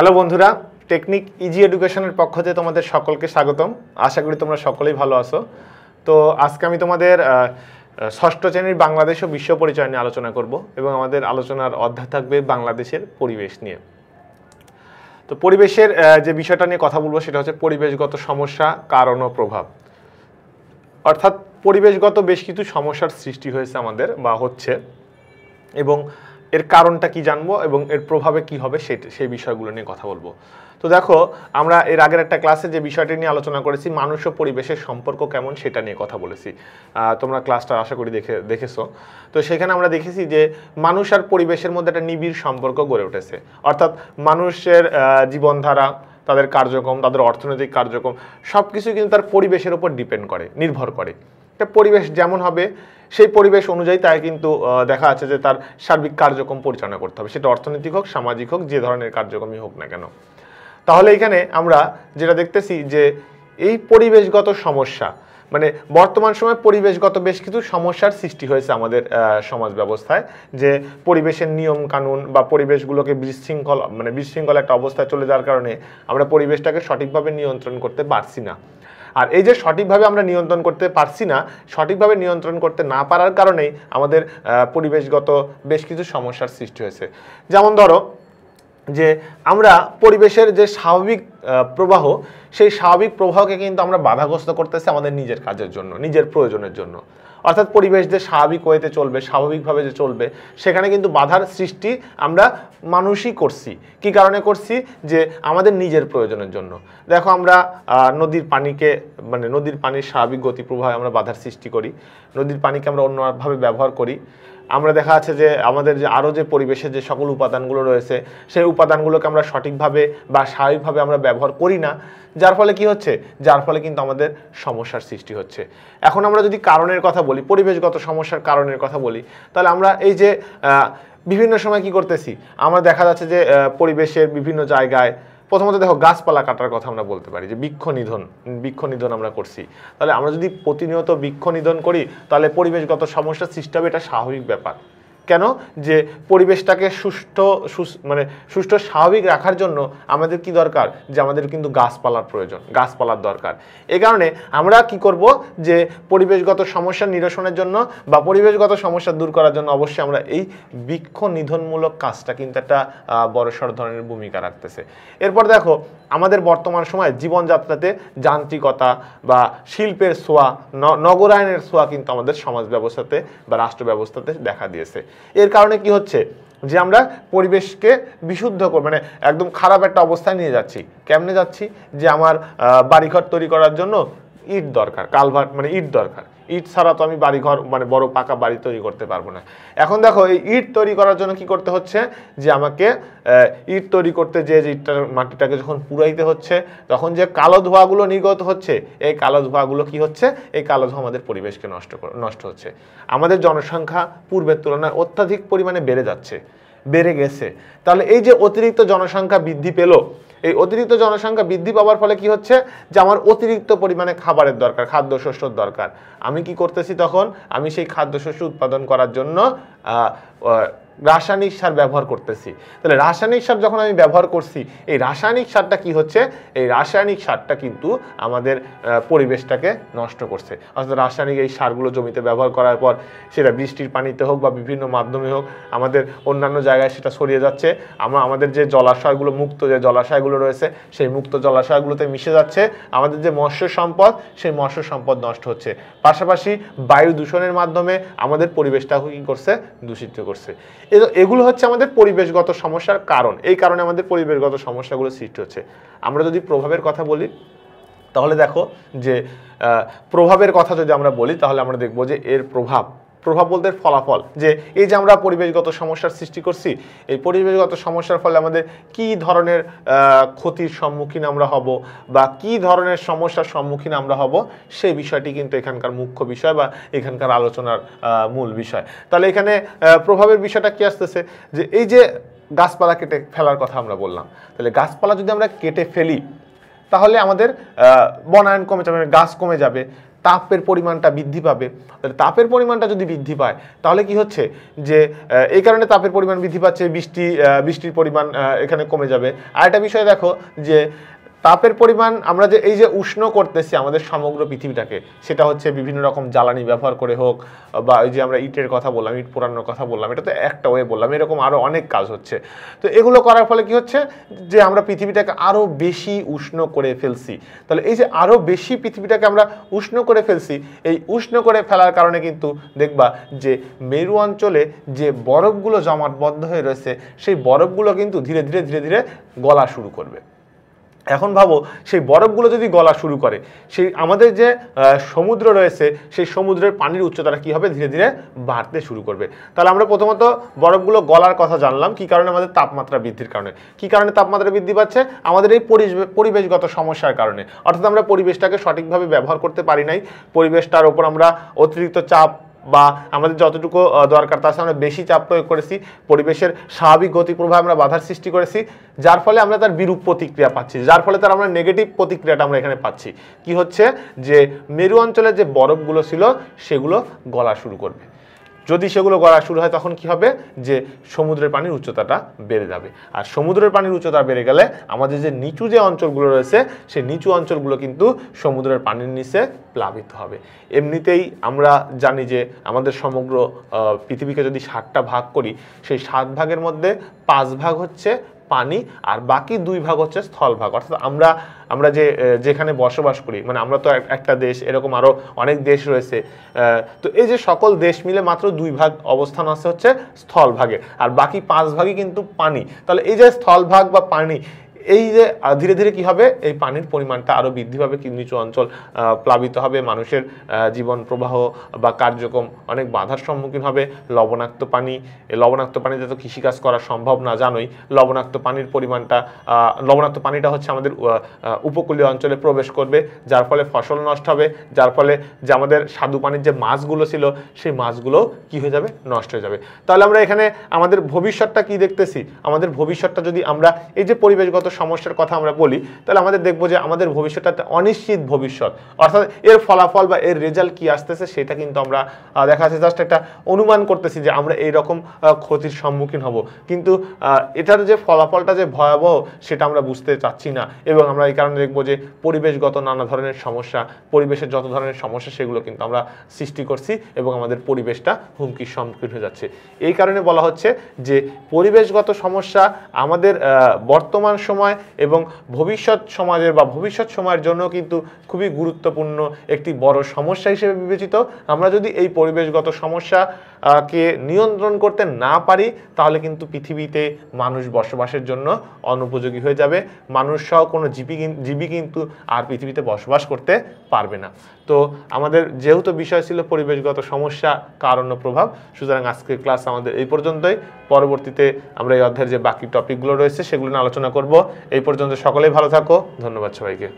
Hello বন্ধুরা technique easy এডুকেশনের পক্ষ থেকে তোমাদের সকলকে স্বাগতম। আশা করি তোমরা সকলেই ভালো আছো। তো আজকে আমি তোমাদের ষষ্ঠ শ্রেণির বাংলাদেশ ও বিশ্ব পরিচয় নিয়ে আলোচনা করব এবং আমাদের আলোচনার অধ্যায় থাকবে বাংলাদেশের পরিবেশ নিয়ে। তো পরিবেশের যে বিষয়টা নিয়ে কথা বলব সেটা হচ্ছে পরিবেশগত সমস্যা, কারণ ও প্রভাব। অর্থাৎ পরিবেশগত বেশ কিছু সমস্যার সৃষ্টি হয়েছে আমাদের বা হচ্ছে এবং এর কারণটা কি জানব এবং এর প্রভাবে কি হবে সেই বিষয়গুলো নিয়ে কথা বলব। তো দেখো, আমরা এর আগের একটা ক্লাসে যে বিষয়টি নিয়ে আলোচনা করেছি, মানুষ ও পরিবেশের সম্পর্ক কেমন সেটা নিয়ে কথা বলেছি। তোমরা ক্লাসটা আশা করি দেখে দেখেছ। তো সেখানে আমরা দেখেছি যে মানুষ আর পরিবেশের মধ্যে একটা নিবিড় সম্পর্ক গড়ে উঠেছে। অর্থাৎ মানুষের জীবনধারা, তাদের কার্যক্রম, তাদের অর্থনৈতিক কার্যক্রম সব কিছু কিন্তু তার পরিবেশের উপর ডিপেন্ড করে, নির্ভর করে। একটা পরিবেশ যেমন হবে, সেই পরিবেশ অনুযায়ী তাই কিন্তু দেখা যাচ্ছে যে তার সার্বিক কার্যক্রম পরিচালনা করতে হবে। সেটা অর্থনৈতিক হোক, সামাজিক হোক, যে ধরনের কার্যক্রমই হোক না কেন। তাহলে এখানে আমরা যেটা দেখতেছি যে এই পরিবেশগত সমস্যা মানে বর্তমান সময়ে পরিবেশগত বেশ কিছু সমস্যার সৃষ্টি হয়েছে আমাদের সমাজ ব্যবস্থায়। যে পরিবেশের নিয়ম কানুন বা পরিবেশগুলোকে বিশৃঙ্খল মানে বিশৃঙ্খল একটা অবস্থায় চলে যাওয়ার কারণে আমরা পরিবেশটাকে সঠিকভাবে নিয়ন্ত্রণ করতে পারছি না। আর এই যে সঠিকভাবে আমরা নিয়ন্ত্রণ করতে পারছি না, সঠিকভাবে নিয়ন্ত্রণ করতে না পারার কারণেই আমাদের পরিবেশগত বেশ কিছু সমস্যার সৃষ্টি হয়েছে। যেমন ধরো যে আমরা পরিবেশের যে স্বাভাবিক প্রবাহ, সেই স্বাভাবিক প্রবাহকে কিন্তু আমরা বাধাগ্রস্ত করতেছি আমাদের নিজের কাজের জন্য, নিজের প্রয়োজনের জন্য। অর্থাৎ পরিবেশ যে স্বাভাবিক ওয়েতে চলবে, স্বাভাবিকভাবে যে চলবে, সেখানে কিন্তু বাধার সৃষ্টি আমরা মানুষই করছি। কি কারণে করছি? যে আমাদের নিজের প্রয়োজনের জন্য। দেখো আমরা নদীর পানিকে মানে নদীর পানির স্বাভাবিক গতিপ্রবাহে আমরা বাধার সৃষ্টি করি। নদীর পানিকে আমরা অন্যভাবে ব্যবহার করি। আমরা দেখা যাচ্ছে যে আমাদের যে আরও যে পরিবেশের যে সকল উপাদানগুলো রয়েছে, সেই উপাদানগুলোকে আমরা সঠিকভাবে বা স্বাভাবিকভাবে আমরা ব্যবহার করি না, যার ফলে কি হচ্ছে? যার ফলে কিন্তু আমাদের সমস্যার সৃষ্টি হচ্ছে। এখন আমরা যদি কারণের কথা বলি, পরিবেশগত সমস্যার কারণের কথা বলি, তাহলে আমরা এই যে বিভিন্ন সময় কি করতেছি? আমরা দেখা যাচ্ছে যে পরিবেশের বিভিন্ন জায়গায় প্রথমত দেখো, গাছপালা কাটার কথা আমরা বলতে পারি, যে বৃক্ষ নিধন বৃক্ষ নিধন আমরা করছি। তাহলে আমরা যদি প্রতিনিয়ত বৃক্ষ নিধন করি, তাহলে পরিবেশগত সমস্যা সৃষ্টি হবে, এটা স্বাভাবিক ব্যাপার। কেন? যে পরিবেশটাকে সুষ্ঠু মানে সুষ্ঠু স্বাভাবিক রাখার জন্য আমাদের কি দরকার? যে আমাদের কিন্তু গাছপালার প্রয়োজন, গাছপালার দরকার। এই কারণে আমরা কি করব? যে পরিবেশগত সমস্যা নিরসনের জন্য বা পরিবেশগত সমস্যা দূর করার জন্য অবশ্যই আমরা এই বৃক্ষ নিধনমূলক কাজটা কিন্তু একটা বড়সড় ধরনের ভূমিকা রাখতেছে। এরপর দেখো, আমাদের বর্তমান সময়ে জীবনযাত্রাতে যান্ত্রিকতা বা শিল্পের ছোঁয়া নগরায়নের ছোঁয়া কিন্তু আমাদের সমাজ ব্যবস্থাতে বা রাষ্ট্র ব্যবস্থাতে দেখা দিয়েছে। এর কারণে কি হচ্ছে? যে আমরা পরিবেশকে বিশুদ্ধ মানে একদম খারাপ একটা অবস্থায় নিয়ে যাচ্ছি। কেমনে যাচ্ছি? যে আমার বাড়িঘর তৈরি করার জন্য ইট দরকার, কালভার্ট মানে ইট দরকার। ইট ছাড়া তো আমি বাড়িঘর মানে বড় পাকা বাড়ি তৈরি করতে পারব না। এখন দেখো, এই ইট তৈরি করার জন্য কি করতে হচ্ছে? যে আমাকে ইট তৈরি করতে যে ইটটার মাটিটাকে যখন পুরাইতে হচ্ছে, তখন যে কালো ধোঁয়াগুলো নির্গত হচ্ছে, এই কালো ধোঁয়াগুলো কি হচ্ছে? এই কালো ধোঁয়া আমাদের পরিবেশকে নষ্ট নষ্ট হচ্ছে। আমাদের জনসংখ্যা পূর্বের তুলনায় অত্যাধিক পরিমাণে বেড়ে যাচ্ছে, বেড়ে গেছে। তাহলে এই যে অতিরিক্ত জনসংখ্যা বৃদ্ধি পেল এই অতিরিক্ত জনসংখ্যা বৃদ্ধি পাওয়ার ফলে কি হচ্ছে? যে আমার অতিরিক্ত পরিমাণে খাবারের দরকার, খাদ্যশস্যর দরকার। আমি কি করতেছি তখন? আমি সেই খাদ্যশস্য উৎপাদন করার জন্য রাসায়নিক সার ব্যবহার করতেছি। তাহলে রাসায়নিক সার যখন আমি ব্যবহার করছি, এই রাসায়নিক সারটা কি হচ্ছে? এই রাসায়নিক সারটা কিন্তু আমাদের পরিবেশটাকে নষ্ট করছে। অর্থাৎ রাসায়নিক এই সারগুলো জমিতে ব্যবহার করার পর সেটা বৃষ্টির পানিতে হোক বা বিভিন্ন মাধ্যমে হোক, আমাদের অন্যান্য জায়গায় সেটা ছড়িয়ে যাচ্ছে। আমরা আমাদের যে জলাশয়গুলো, মুক্ত যে জলাশয়গুলো রয়েছে, সেই মুক্ত জলাশয়গুলোতে মিশে যাচ্ছে। আমাদের যে মৎস্য সম্পদ, সেই মৎস্য সম্পদ নষ্ট হচ্ছে। পাশাপাশি বায়ু দূষণের মাধ্যমে আমাদের পরিবেশটাকে কি করছে? দূষিত করছে। এগুলো হচ্ছে আমাদের পরিবেশগত সমস্যার কারণ। এই কারণে আমাদের পরিবেশগত সমস্যাগুলো সৃষ্টি হচ্ছে। আমরা যদি প্রভাবের কথা বলি, তাহলে দেখো যে প্রভাবের কথা যদি আমরা বলি, তাহলে আমরা দেখব যে এর প্রভাব প্রভাব বলতে ফলাফল, যে এই যে আমরা পরিবেশগত সমস্যার সৃষ্টি করছি, এই পরিবেশগত সমস্যার ফলে আমাদের কি ধরনের ক্ষতির সম্মুখীন আমরা হব বা কি ধরনের সমস্যার সম্মুখীন আমরা হব, সেই বিষয়টি কিন্তু এখানকার মুখ্য বিষয় বা এখানকার আলোচনার মূল বিষয়। তাহলে এখানে প্রভাবের বিষয়টা কি আসতেছে? যে এই যে গাছপালা কেটে ফেলার কথা আমরা বললাম, তাহলে গাছপালা যদি আমরা কেটে ফেলি, তাহলে আমাদের বনায়ন কমে যাবে গাছ কমে যাবে। তাপের পরিমাণটা বৃদ্ধি পাবে। তাহলে তাপের পরিমাণটা যদি বৃদ্ধি পায়, তাহলে কি হচ্ছে? যে এই কারণে তাপের পরিমাণ বৃদ্ধি পাচ্ছে, বৃষ্টি বৃষ্টির পরিমাণ এখানে কমে যাবে। আর একটা বিষয় দেখো, যে তাপের পরিমাণ আমরা যে এই যে উষ্ণ করতেছি আমাদের সমগ্র পৃথিবীটাকে, সেটা হচ্ছে বিভিন্ন রকম জ্বালানি ব্যবহার করে হোক, বা ওই যে আমরা ইটের কথা বললাম, ইট পোড়ানোর কথা বললাম, এটা তো একটা ওয়ে বললাম, এরকম আরও অনেক কাজ হচ্ছে। তো এগুলো করার ফলে কি হচ্ছে? যে আমরা পৃথিবীটাকে আরও বেশি উষ্ণ করে ফেলছি। তাহলে এই যে আরও বেশি পৃথিবীটাকে আমরা উষ্ণ করে ফেলছি, এই উষ্ণ করে ফেলার কারণে কিন্তু দেখবা যে মেরু অঞ্চলে যে বরফগুলো জমাটবদ্ধ হয়ে রয়েছে, সেই বরফগুলো কিন্তু ধীরে ধীরে ধীরে ধীরে গলা শুরু করবে। এখন ভাবো, সেই বরফগুলো যদি গলা শুরু করে, সেই আমাদের যে সমুদ্র রয়েছে, সেই সমুদ্রের পানির উচ্চতাটা কি হবে? ধীরে ধীরে বাড়তে শুরু করবে। তাহলে আমরা প্রথমত বরফগুলো গলার কথা জানলাম, কি কারণে আমাদের তাপমাত্রা বৃদ্ধির কারণে। কি কারণে তাপমাত্রা বৃদ্ধি পাচ্ছে? আমাদের এই পরিবেশগত সমস্যার কারণে। অর্থাৎ আমরা পরিবেশটাকে সঠিকভাবে ব্যবহার করতে পারি নাই। পরিবেশটার ওপর আমরা অতিরিক্ত চাপ বা আমাদের যতটুকু দরকার তার আমরা বেশি চাপ প্রয়োগ করেছি, পরিবেশের স্বাভাবিক গতি প্রভাবে আমরা বাধার সৃষ্টি করেছি, যার ফলে আমরা তার বিরূপ প্রতিক্রিয়া পাচ্ছি, যার ফলে তার আমরা নেগেটিভ প্রতিক্রিয়াটা আমরা এখানে পাচ্ছি। কি হচ্ছে? যে মেরু অঞ্চলে যে বরফগুলো ছিল, সেগুলো গলা শুরু করবে। যদি সেগুলো গড়া শুরু হয়, তখন কি হবে? যে সমুদ্রের পানির উচ্চতাটা বেড়ে যাবে। আর সমুদ্রের পানির উচ্চতা বেড়ে গেলে আমাদের যে নিচু যে অঞ্চলগুলো রয়েছে, সেই নিচু অঞ্চলগুলো কিন্তু সমুদ্রের পানির নিচে প্লাবিত হবে। এমনিতেই আমরা জানি যে আমাদের সমগ্র পৃথিবীকে যদি ষাটটা ভাগ করি, সেই সাত ভাগের মধ্যে পাঁচ ভাগ হচ্ছে পানি আর বাকি দুই ভাগ হচ্ছে স্থলভাগ অর্থাৎ আমরা আমরা যে যেখানে বসবাস করি মানে আমরা তো এক- একটা দেশ, এরকম আরও অনেক দেশ রয়েছে তো এই যে সকল দেশ মিলে মাত্র দুই ভাগ অবস্থান আছে হচ্ছে স্থলভাগে আর বাকি পাঁচ ভাগই কিন্তু পানি। তাহলে এই যে স্থলভাগ বা পানি এই যে ধীরে ধীরে কি হবে? এই পানির পরিমাণটা আরও বৃদ্ধি পাবে নিচু অঞ্চল প্লাবিত হবে, মানুষের জীবন প্রবাহ বা কার্যক্রম অনেক বাধার সম্মুখীন হবে। লবণাক্ত পানি লবণাক্ত পানিতে তো কৃষিকাজ করা সম্ভব না, জানোই। লবণাক্ত পানির পরিমাণটা লবণাক্ত পানিটা হচ্ছে আমাদের উপকূলীয় অঞ্চলে প্রবেশ করবে, যার ফলে ফসল নষ্ট হবে, যার ফলে যে আমাদের স্বাদু পানির যে মাছগুলো ছিল, সেই মাছগুলো কি হয়ে যাবে? নষ্ট হয়ে যাবে। তাহলে আমরা এখানে আমাদের ভবিষ্যৎটা কি দেখতেছি? আমাদের ভবিষ্যৎটা যদি আমরা, এই যে পরিবেশগত সমস্যার কথা আমরা বলি, তাহলে আমাদের দেখব যে আমাদের ভবিষ্যৎটা অনিশ্চিত ভবিষ্যৎ। অর্থাৎ এর ফলাফল বা এর রেজাল্ট কি আসতেছে সেটা কিন্তু আমরা দেখা যাচ্ছে জাস্ট একটা অনুমান করতেছি যে আমরা এই রকম ক্ষতির সম্মুখীন হব। কিন্তু এটার যে ফলাফলটা যে ভয়াবহ সেটা আমরা বুঝতে চাচ্ছি না। এবং আমরা এই কারণে দেখব যে পরিবেশগত নানা ধরনের সমস্যা, পরিবেশের যত ধরনের সমস্যা সেগুলো কিন্তু আমরা সৃষ্টি করছি এবং আমাদের পরিবেশটা হুমকির সম্মুখীন হয়ে যাচ্ছে। এই কারণে বলা হচ্ছে যে পরিবেশগত সমস্যা আমাদের বর্তমান সময় এবং ভবিষ্যৎ সমাজের বা ভবিষ্যৎ সময়ের জন্য কিন্তু খুবই গুরুত্বপূর্ণ একটি বড় সমস্যা হিসেবে বিবেচিত। আমরা যদি এই পরিবেশগত সমস্যা কে নিয়ন্ত্রণ করতে না পারি, তাহলে কিন্তু পৃথিবীতে মানুষ বসবাসের জন্য অনুপযোগী হয়ে যাবে। মানুষ সহ কোনো জীবী জীবী কিন্তু আর পৃথিবীতে বসবাস করতে পারবে না। তো আমাদের যেহেতু বিষয় ছিল পরিবেশগত সমস্যা, কারণ প্রভাব, সুতরাং আজকের ক্লাস আমাদের এই পর্যন্তই। পরবর্তীতে আমরা এই অধ্যায়ের যে বাকি টপিকগুলো রয়েছে, সেগুলো নিয়ে আলোচনা করব। এই পর্যন্ত সকলেই ভালো থাকো। ধন্যবাদ সবাইকে।